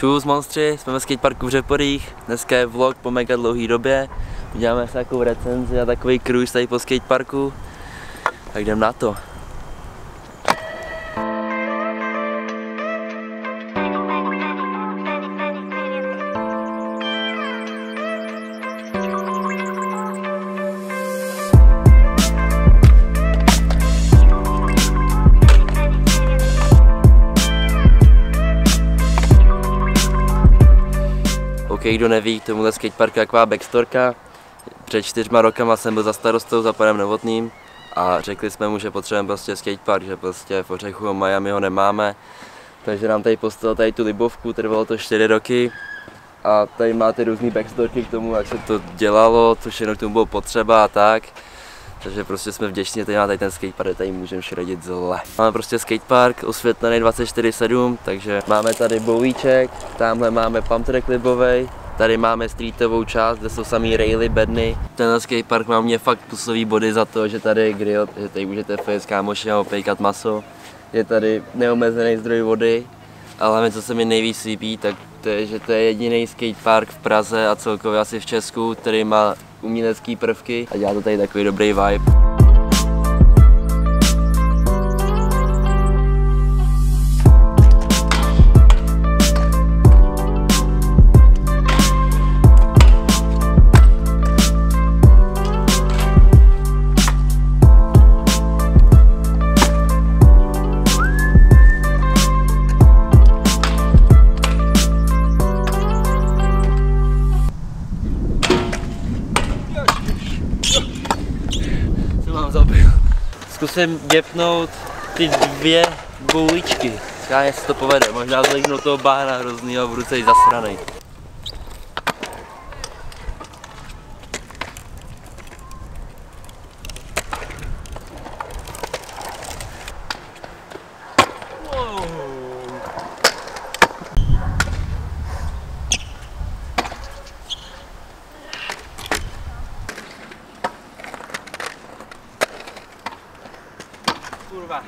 Čus monstři, jsme ve skateparku v Řeporích, dneska je vlog po mega dlouhé době. Uděláme si takovou recenzi a takový cruise tady po skateparku. Tak jdem na to. OK, kdo neví, k tomuhle skateparku je taková backstorka. Před čtyřma rokama jsem byl za starostou za panem Novotným a řekli jsme mu, že potřebujeme prostě skatepark, že prostě v Ořechu a Miami ho nemáme. Takže nám tady postavil tady tu libovku, trvalo to 4 roky. A tady máte různé backstorky k tomu, jak se to dělalo, co všechno k tomu bylo potřeba a tak. Takže prostě jsme vděční, tady máme tady ten skatepark, tady můžeme šredit zle. Máme prostě skatepark osvětlený 24-7, takže máme tady bovíček, tamhle máme pump track libovej, tady máme streetovou část, kde jsou samý raily, bedny. Tenhle skatepark má mě fakt plusový body za to, že tady grill, že tady můžete fest kámoši a opejkat maso. Je tady neomezený zdroj vody, ale hlavně co se mi nejvíc líbí, tak to je, že to je jediný skatepark v Praze a celkově asi v Česku, který má umělecký prvky a dělá to tady takový dobrý vibe. Zabil? Zkusím děpnout ty dvě bouličky. Já jestli to povede, možná zlíknu toho bána hroznýho v ruce i zasranej. Kurva.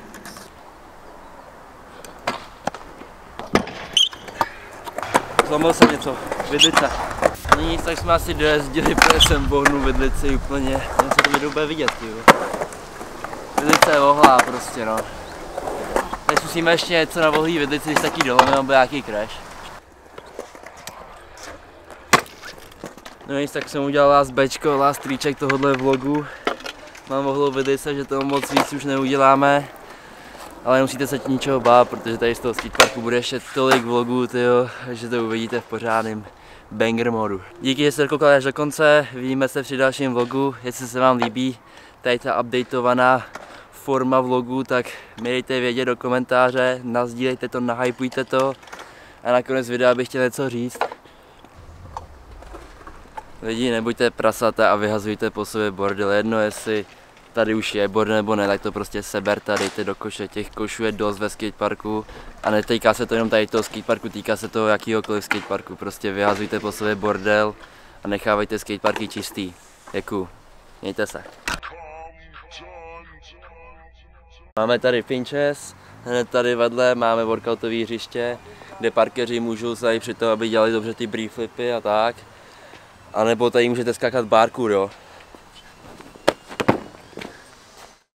Zlomil jsem něco, vidlice. Není nic, tak jsme asi dojezdili, protože jsem bohnul vidlici úplně, jen se to mi bude vidět, jo. Vidlice je ohlá prostě, no. Teď zkusíme ještě něco na vohlý vidlici, když taky dolů, nebo nějaký crash. No nic, tak jsem udělal last bečko, last triček tohohle vlogu. Mám ohlou vidlice, že toho moc víc už neuděláme. Ale nemusíte se ničeho bát, protože tady z toho skateparku bude ještě tolik vlogů, tyjo, že to uvidíte v pořádném banger modu. Díky, že jste koukali až do konce, vidíme se při dalším vlogu, jestli se vám líbí tady ta updateovaná forma vlogu, tak mi dejte vědět do komentáře, nazdílejte to, nahypujte to a nakonec videa bych chtěl něco říct. Lidi, nebuďte prasata a vyhazujte po sobě bordel, jedno jestli tady už je bordel nebo ne, tak to prostě seberte a dejte do koše, těch košů je dost ve skateparku a netýká se to jenom tady toho skateparku, týká se to jakýhokoliv skateparku, prostě vyhazujte po sobě bordel a nechávejte skateparky čistý. Děkuju, mějte se. Máme tady Pinches, hned tady vedle máme workoutové hřiště, kde parkeři můžou se při toho, aby dělali dobře ty brief flipy a tak. A nebo tady můžete skákat parkour, jo.